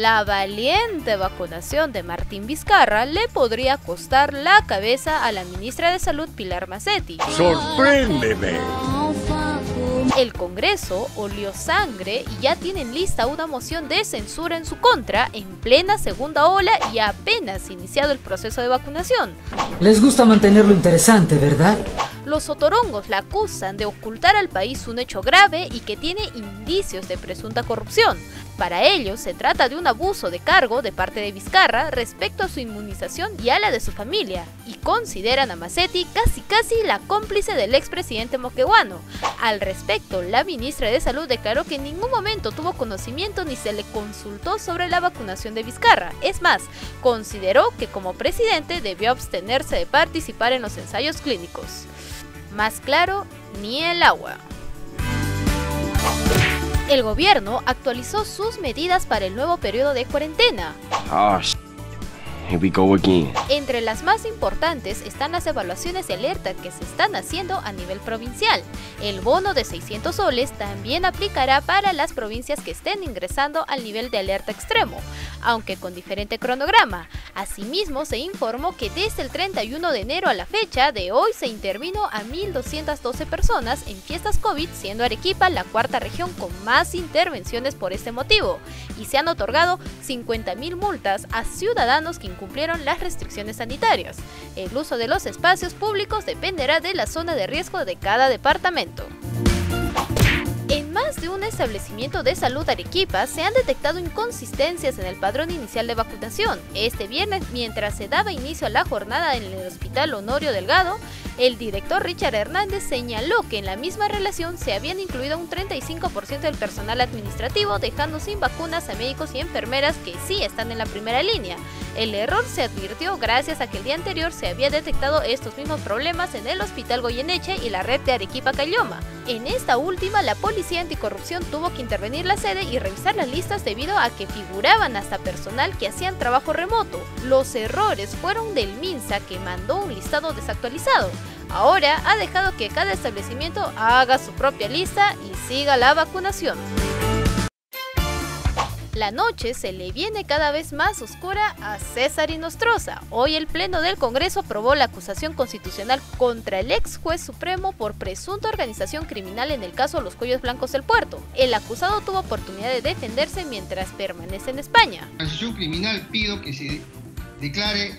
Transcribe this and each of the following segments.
La valiente vacunación de Martín Vizcarra le podría costar la cabeza a la ministra de Salud Pilar Macetti. ¡Sorpréndeme! El Congreso olió sangre y ya tienen lista una moción de censura en su contra en plena segunda ola y apenas iniciado el proceso de vacunación. Les gusta mantenerlo interesante, ¿verdad? Los otorongos la acusan de ocultar al país un hecho grave y que tiene indicios de presunta corrupción. Para ellos se trata de un abuso de cargo de parte de Vizcarra respecto a su inmunización y a la de su familia, y consideran a Macetti casi casi la cómplice del expresidente moqueguano. Al respecto, la ministra de Salud declaró que en ningún momento tuvo conocimiento ni se le consultó sobre la vacunación de Vizcarra. Es más, consideró que como presidente debió abstenerse de participar en los ensayos clínicos. Más claro, ni el agua. El gobierno actualizó sus medidas para el nuevo periodo de cuarentena. Oh, Here we go again. Entre las más importantes están las evaluaciones de alerta que se están haciendo a nivel provincial. El bono de 600 soles también aplicará para las provincias que estén ingresando al nivel de alerta extremo, aunque con diferente cronograma. Asimismo, se informó que desde el 31 de enero a la fecha de hoy se intervino a 1.212 personas en fiestas COVID, siendo Arequipa la cuarta región con más intervenciones por este motivo, y se han otorgado 50.000 multas a ciudadanos que cumplieron las restricciones sanitarias. El uso de los espacios públicos dependerá de la zona de riesgo de cada departamento. En más de un establecimiento de salud Arequipa se han detectado inconsistencias en el padrón inicial de vacunación. Este viernes, mientras se daba inicio a la jornada en el Hospital Honorio Delgado, el director Richard Hernández señaló que en la misma relación se habían incluido un 35% del personal administrativo, dejando sin vacunas a médicos y enfermeras que sí están en la primera línea. El error se advirtió gracias a que el día anterior se había detectado estos mismos problemas en el Hospital Goyeneche y la red de Arequipa Cayoma. En esta última, la Policía Anticorrupción tuvo que intervenir la sede y revisar las listas debido a que figuraban hasta personal que hacían trabajo remoto. Los errores fueron del MINSA que mandó un listado desactualizado. Ahora ha dejado que cada establecimiento haga su propia lista y siga la vacunación. La noche se le viene cada vez más oscura a César Inostroza. Hoy el Pleno del Congreso aprobó la acusación constitucional contra el ex juez supremo por presunta organización criminal en el caso Los Cuellos Blancos del Puerto. El acusado tuvo oportunidad de defenderse mientras permanece en España. Criminal pido que se declare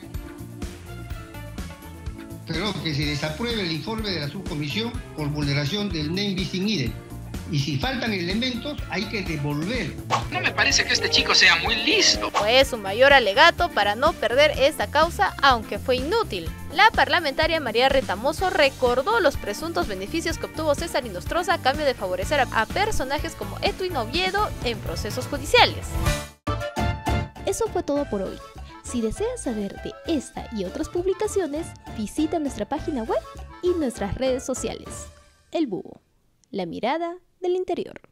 pero que se desapruebe el informe de la subcomisión por vulneración del NEM bis Y si faltan elementos, hay que devolver. No me parece que este chico sea muy listo. Fue su mayor alegato para no perder esta causa, aunque fue inútil. La parlamentaria María Retamoso recordó los presuntos beneficios que obtuvo César Inostroza a cambio de favorecer a personajes como Edwin Oviedo en procesos judiciales. Eso fue todo por hoy. Si deseas saber de esta y otras publicaciones, visita nuestra página web y nuestras redes sociales. El Búho, la mirada del interior.